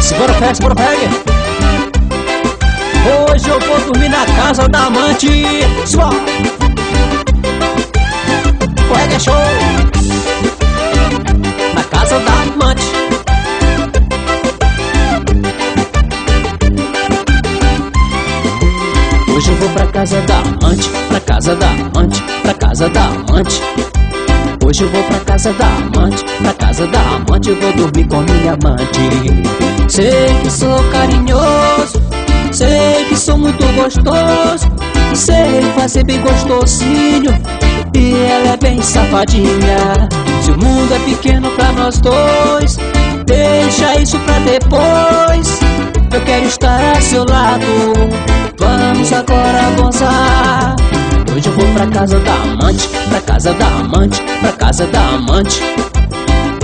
Segura o pé, segura o pé. Hoje eu vou dormir na casa da amante. Suave. Correga show. Na casa da amante. Hoje eu vou pra casa da amante, pra casa da amante, pra casa da amante. Hoje eu vou pra casa da amante, pra casa da amante, eu vou dormir com minha amante. Sei que sou carinhoso, sei que sou muito gostoso, sei fazer bem gostosinho, e ela é bem safadinha. Se o mundo é pequeno pra nós dois, deixa isso pra depois. Eu quero estar a seu lado, vamos agora gozar. Hoje eu vou pra casa da amante, pra casa da amante, pra casa da amante.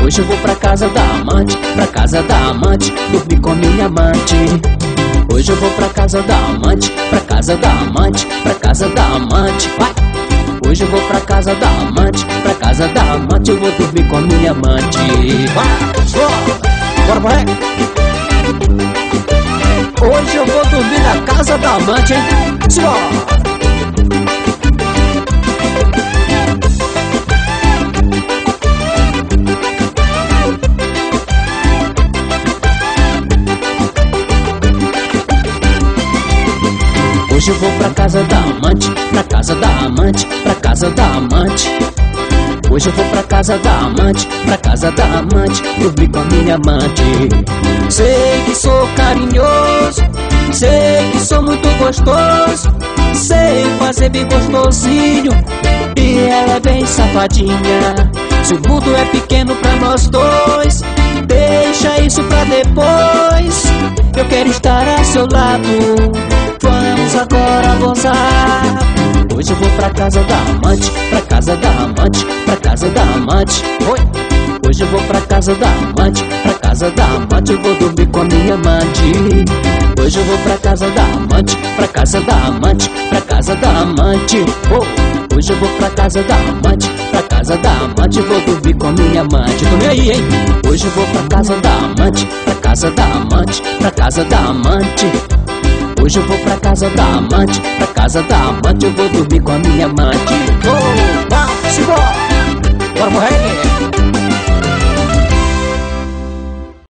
Hoje eu vou pra casa da amante, pra casa da amante, dormir com minha amante. Hoje eu vou pra casa da amante, pra casa da amante, pra casa da amante. Vai! Hoje eu vou pra casa da amante, pra casa da amante, eu vou dormir com minha amante. Vai! Bora, bora! Hoje eu vou dormir na casa da amante, hein? Simbora! Hoje eu vou pra casa da amante, pra casa da amante, pra casa da amante. Hoje eu vou pra casa da amante, pra casa da amante, dormir com a minha amante. Sei que sou carinhoso, sei que sou muito gostoso, sei fazer bem gostosinho, e ela é bem safadinha. Se o mundo é pequeno pra nós dois, deixa isso pra depois. Eu quero estar a seu lado, vamos agora gozar. Hoje eu vou pra casa da amante, pra casa da amante, pra casa da amante. Oi. Hoje eu vou pra casa da amante, pra casa da amante, eu vou dormir com a minha amante. Hoje eu vou pra casa da amante, pra casa da amante, pra casa da amante. Oh. Hoje eu vou pra casa da amante, pra casa da amante, vou dormir com a minha amante. Tô nem aí, hein? Hoje eu vou pra casa da amante, pra casa da amante, pra casa da amante. Hoje eu vou pra casa da amante, pra casa da amante, eu vou dormir com a minha amante. Oh,